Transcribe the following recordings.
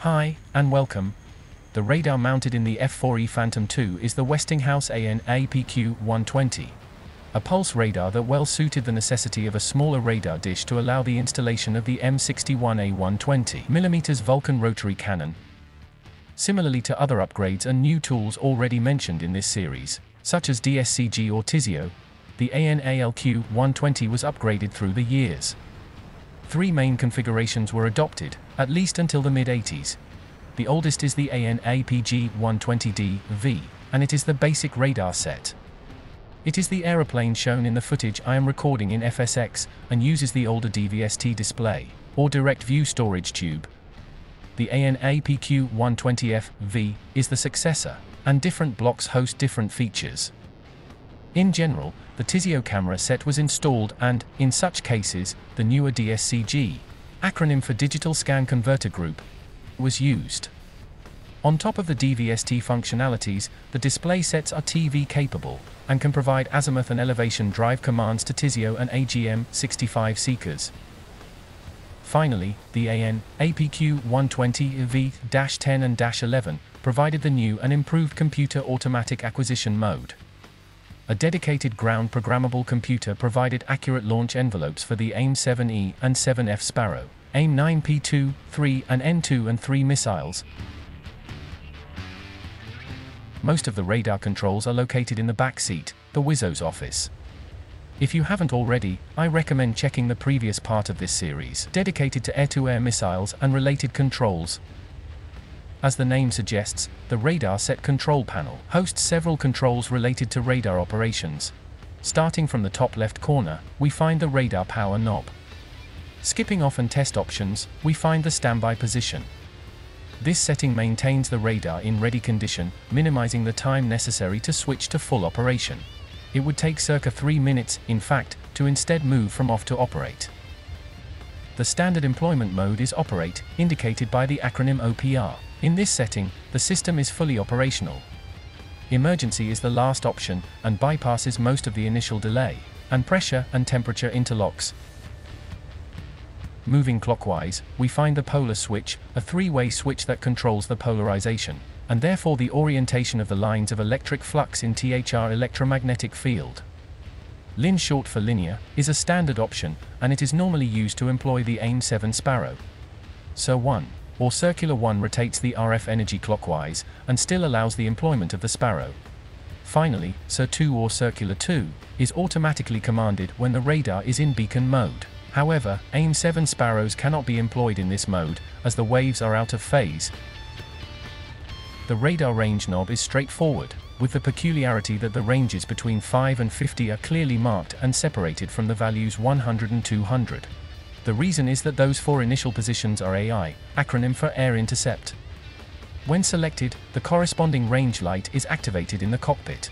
Hi, and welcome. The radar mounted in the F4E Phantom II is the Westinghouse AN APQ-120. A pulse radar that well suited the necessity of a smaller radar dish to allow the installation of the M61A120mm Vulcan rotary cannon. Similarly to other upgrades and new tools already mentioned in this series, such as DSCG or TISEO, the AN-APQ-120 was upgraded through the years. Three main configurations were adopted, at least until the mid-80s. The oldest is the AN-APG-120D-V, and it is the basic radar set. It is the aeroplane shown in the footage I am recording in FSX, and uses the older DVST display, or direct view storage tube. The AN-APQ-120F-V is the successor, and different blocks host different features. In general, the TISEO camera set was installed and, in such cases, the newer DSCG, acronym for Digital Scan Converter Group, was used. On top of the DVST functionalities, the display sets are TV capable and can provide azimuth and elevation drive commands to TISEO and AGM65 seekers. Finally, the AN APQ 120 V-10 and 11 provided the new and improved computer automatic acquisition mode. A dedicated ground programmable computer provided accurate launch envelopes for the AIM-7E and 7F Sparrow, AIM-9P2, 3 and N2 and 3 missiles. Most of the radar controls are located in the back seat, the WISO's office. If you haven't already, I recommend checking the previous part of this series, dedicated to air-to-air -air missiles and related controls, as the name suggests, the radar set control panel hosts several controls related to radar operations. Starting from the top left corner, we find the radar power knob. Skipping off and test options, we find the standby position. This setting maintains the radar in ready condition, minimizing the time necessary to switch to full operation. It would take circa 3 minutes, in fact, to instead move from off to operate. The standard employment mode is operate, indicated by the acronym OPR. In this setting, the system is fully operational. Emergency is the last option and bypasses most of the initial delay, and pressure and temperature interlocks. Moving clockwise, we find the polar switch, a three-way switch that controls the polarization, and therefore the orientation of the lines of electric flux in THR electromagnetic field. Lin short for linear, is a standard option, and it is normally used to employ the AIM-7 Sparrow. So 1 or circular 1 rotates the RF energy clockwise, and still allows the employment of the sparrow. Finally, CIR 2 or circular 2 is automatically commanded when the radar is in beacon mode. However, AIM-7 Sparrows cannot be employed in this mode, as the waves are out of phase. The radar range knob is straightforward, with the peculiarity that the ranges between 5 and 50 are clearly marked and separated from the values 100 and 200. The reason is that those four initial positions are AI, acronym for Air Intercept. When selected, the corresponding range light is activated in the cockpit.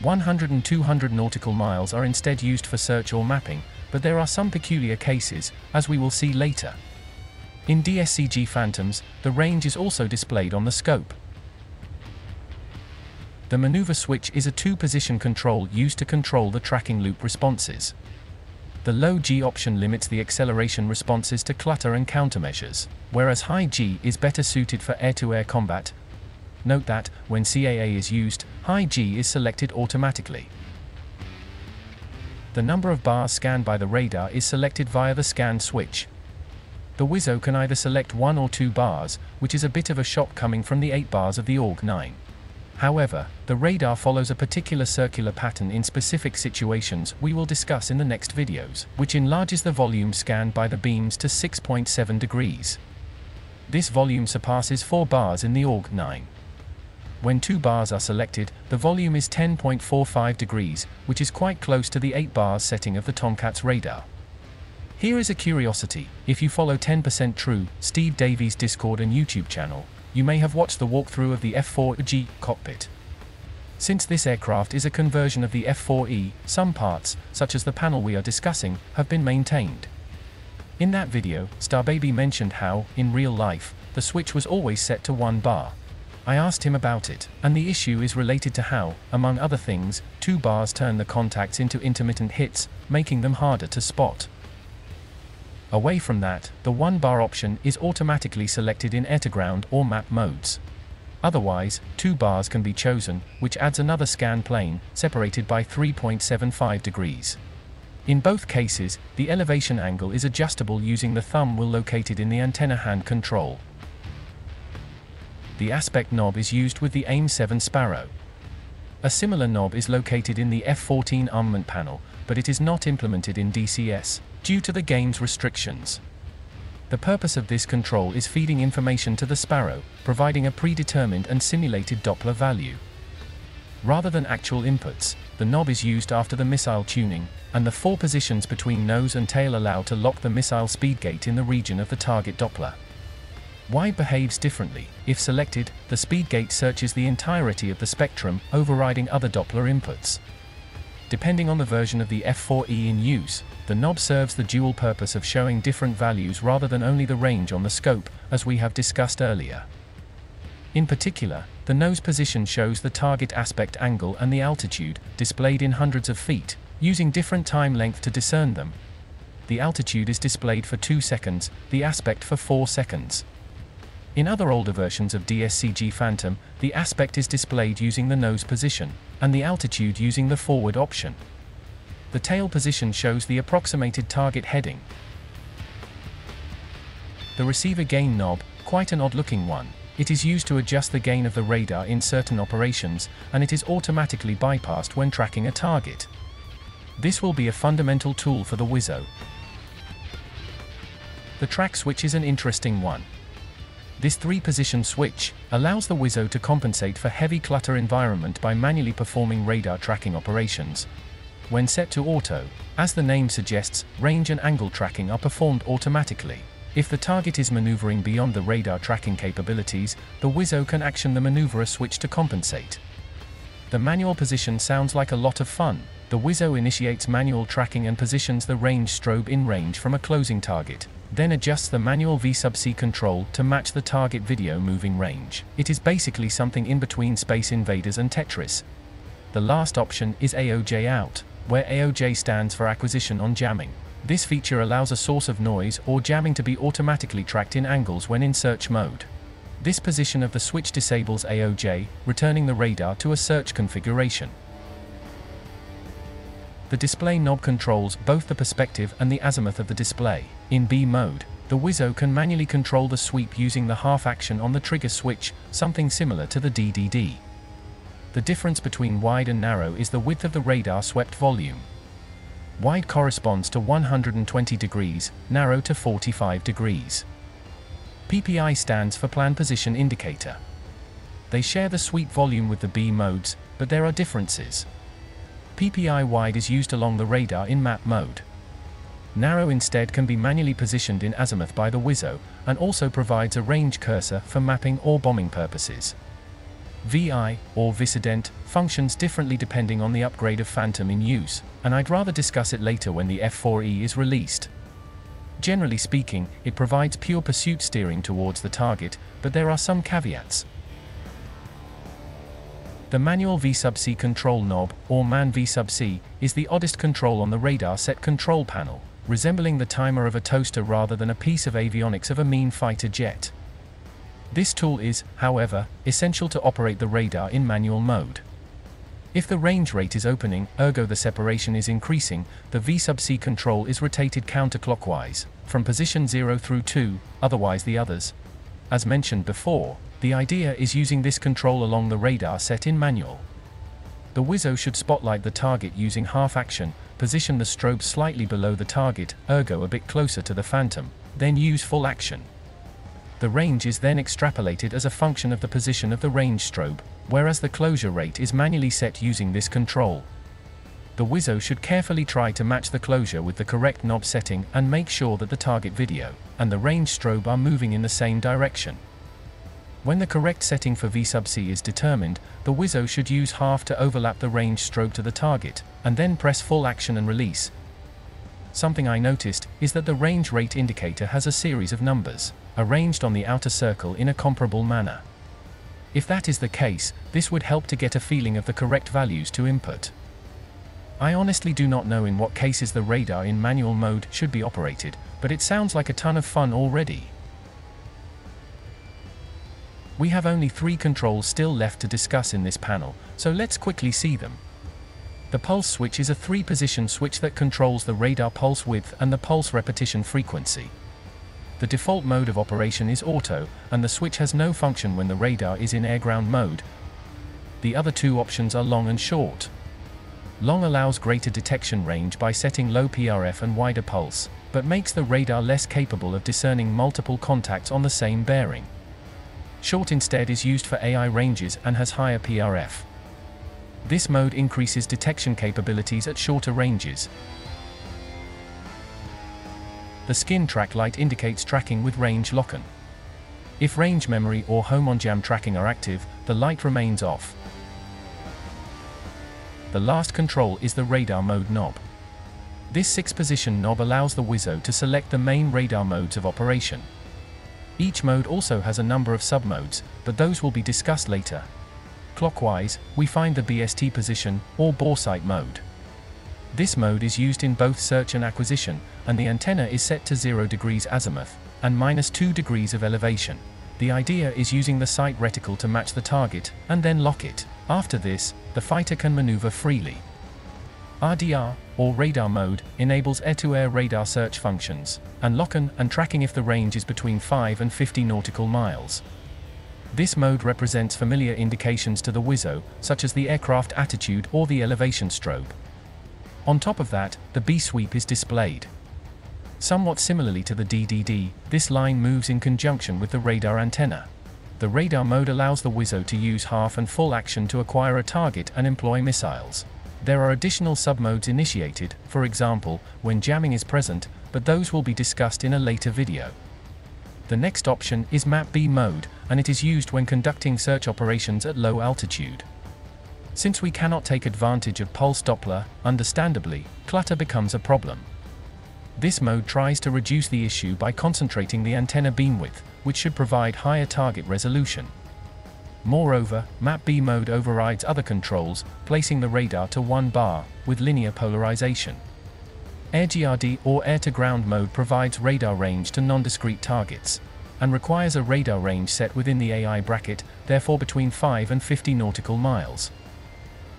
100 and 200 nautical miles are instead used for search or mapping, but there are some peculiar cases, as we will see later. In DSCG Phantoms, the range is also displayed on the scope. The maneuver switch is a two-position control used to control the tracking loop responses. The low G option limits the acceleration responses to clutter and countermeasures, whereas high G is better suited for air-to-air -air combat. Note that, when CAA is used, high G is selected automatically. The number of bars scanned by the radar is selected via the scan switch. The WISO can either select one or two bars, which is a bit of a shock coming from the 8 bars of the AWG-9. However, the radar follows a particular circular pattern in specific situations we will discuss in the next videos, which enlarges the volume scanned by the beams to 6.7 degrees. This volume surpasses 4 bars in the AWG-9. When two bars are selected, the volume is 10.45 degrees, which is quite close to the 8 bars setting of the Tomcats radar. Here is a curiosity, if you follow 10% True, Steve Davies Discord and YouTube channel, you may have watched the walkthrough of the F4G cockpit. Since this aircraft is a conversion of the F4E, some parts, such as the panel we are discussing, have been maintained. In that video, Starbaby mentioned how, in real life, the switch was always set to one bar. I asked him about it, and the issue is related to how, among other things, two bars turn the contacts into intermittent hits, making them harder to spot. Away from that, the 1 bar option is automatically selected in air to ground or map modes. Otherwise, two bars can be chosen, which adds another scan plane, separated by 3.75 degrees. In both cases, the elevation angle is adjustable using the thumb wheel located in the antenna hand control. The aspect knob is used with the AIM-7 Sparrow. A similar knob is located in the F-14 armament panel, but it is not implemented in DCS, due to the game's restrictions. The purpose of this control is feeding information to the Sparrow, providing a predetermined and simulated Doppler value. Rather than actual inputs, the knob is used after the missile tuning, and the four positions between nose and tail allow to lock the missile speed gate in the region of the target Doppler. Why behaves differently. If selected, the speed gate searches the entirety of the spectrum, overriding other Doppler inputs. Depending on the version of the F4E in use, the knob serves the dual purpose of showing different values rather than only the range on the scope, as we have discussed earlier. In particular, the nose position shows the target aspect angle and the altitude, displayed in hundreds of feet, using different time length to discern them. The altitude is displayed for 2 seconds, the aspect for 4 seconds. In other older versions of DSCG Phantom, the aspect is displayed using the nose position, and the altitude using the forward option. The tail position shows the approximated target heading. The receiver gain knob, quite an odd looking one. It is used to adjust the gain of the radar in certain operations, and it is automatically bypassed when tracking a target. This will be a fundamental tool for the WIZO. The track switch is an interesting one. This three-position switch allows the WIZO to compensate for heavy clutter environment by manually performing radar tracking operations, when set to auto, as the name suggests, range and angle tracking are performed automatically. If the target is maneuvering beyond the radar tracking capabilities, the WIZO can action the maneuverer switch to compensate. The manual position sounds like a lot of fun. The WIZO initiates manual tracking and positions the range strobe in range from a closing target, then adjust the manual V sub C control to match the target video moving range. It is basically something in between Space Invaders and Tetris. The last option is AOJ out where AOJ stands for acquisition on jamming. This feature allows a source of noise or jamming to be automatically tracked in angles when in search mode. This position of the switch disables AOJ, returning the radar to a search configuration. The display knob controls both the perspective and the azimuth of the display. In B mode, the WIZO can manually control the sweep using the half action on the trigger switch, something similar to the DDD. The difference between wide and narrow is the width of the radar swept volume. Wide corresponds to 120 degrees, narrow to 45 degrees. PPI stands for Plan Position Indicator. They share the sweep volume with the B modes, but there are differences. PPI wide is used along the radar in map mode. Narrow instead can be manually positioned in azimuth by the WIZO, and also provides a range cursor for mapping or bombing purposes. VI, or Visident, functions differently depending on the upgrade of Phantom in use, and I'd rather discuss it later when the F4E is released. Generally speaking, it provides pure pursuit steering towards the target, but there are some caveats. The manual V sub C control knob, or MAN V sub C, is the oddest control on the radar set control panel, resembling the timer of a toaster rather than a piece of avionics of a mean fighter jet. This tool is, however, essential to operate the radar in manual mode. If the range rate is opening, ergo the separation is increasing, the V sub C control is rotated counterclockwise, from position 0 through 2, otherwise the others. As mentioned before, the idea is using this control along the radar set in manual. The WIZO should spotlight the target using half action, position the strobe slightly below the target, ergo a bit closer to the phantom, then use full action. The range is then extrapolated as a function of the position of the range strobe, whereas the closure rate is manually set using this control. The WIZO should carefully try to match the closure with the correct knob setting and make sure that the target video and the range strobe are moving in the same direction. When the correct setting for V sub C is determined, the WIZO should use half to overlap the range strobe to the target, and then press full action and release. Something I noticed is that the range rate indicator has a series of numbers arranged on the outer circle in a comparable manner. If that is the case, this would help to get a feeling of the correct values to input. I honestly do not know in what cases the radar in manual mode should be operated, but it sounds like a ton of fun already. We have only three controls still left to discuss in this panel, so let's quickly see them. The pulse switch is a three-position switch that controls the radar pulse width and the pulse repetition frequency. The default mode of operation is auto, and the switch has no function when the radar is in air-ground mode. The other two options are long and short. Long allows greater detection range by setting low PRF and wider pulse, but makes the radar less capable of discerning multiple contacts on the same bearing. Short instead is used for AI ranges and has higher PRF. This mode increases detection capabilities at shorter ranges. The skin track light indicates tracking with range lock-on. If range memory or home on jam tracking are active, the light remains off. The last control is the radar mode knob. This 6-position knob allows the WISO to select the main radar modes of operation. Each mode also has a number of submodes, but those will be discussed later. Clockwise, we find the BST position, or boresight mode. This mode is used in both search and acquisition, and the antenna is set to 0 degrees azimuth, and minus 2 degrees of elevation. The idea is using the sight reticle to match the target, and then lock it. After this, the fighter can maneuver freely. RDR, or radar mode, enables air-to-air -air radar search functions, and lock-on and tracking if the range is between 5 and 50 nautical miles. This mode represents familiar indications to the WISO, such as the aircraft attitude or the elevation strobe. On top of that, the B-sweep is displayed. Somewhat similarly to the DDD, this line moves in conjunction with the radar antenna. The radar mode allows the WISO to use half and full action to acquire a target and employ missiles. There are additional submodes initiated, for example, when jamming is present, but those will be discussed in a later video. The next option is MAP-B mode, and it is used when conducting search operations at low altitude. Since we cannot take advantage of pulse Doppler, understandably, clutter becomes a problem. This mode tries to reduce the issue by concentrating the antenna beam width, which should provide higher target resolution. Moreover, MAP-B mode overrides other controls, placing the radar to one bar, with linear polarization. AirGRD or air-to-ground mode provides radar range to non-discrete targets, and requires a radar range set within the AI bracket, therefore between 5 and 50 nautical miles.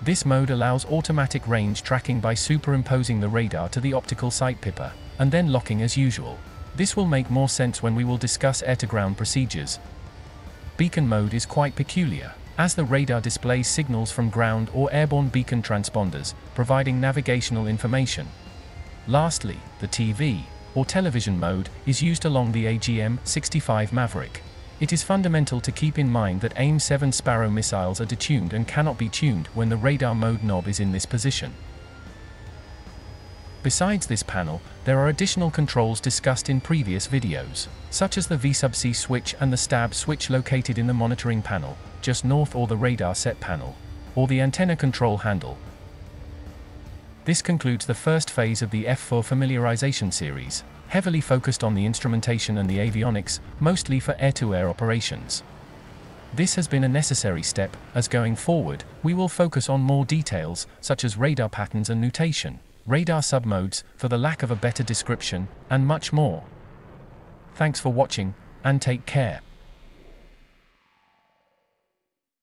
This mode allows automatic range tracking by superimposing the radar to the optical sight pipper, and then locking as usual. This will make more sense when we will discuss air-to-ground procedures. Beacon mode is quite peculiar, as the radar displays signals from ground or airborne beacon transponders, providing navigational information, Lastly, the TV, or television mode, is used along the AGM-65 Maverick. It is fundamental to keep in mind that AIM-7 Sparrow missiles are detuned and cannot be tuned when the radar mode knob is in this position. Besides this panel, there are additional controls discussed in previous videos, such as the V-sub-C switch and the stab switch located in the monitoring panel, just north or the radar set panel, or the antenna control handle, this concludes the first phase of the F4 familiarization series, heavily focused on the instrumentation and the avionics, mostly for air-to-air -air operations. This has been a necessary step, as going forward, we will focus on more details, such as radar patterns and nutation, radar submodes, for the lack of a better description, and much more. Thanks for watching, and take care.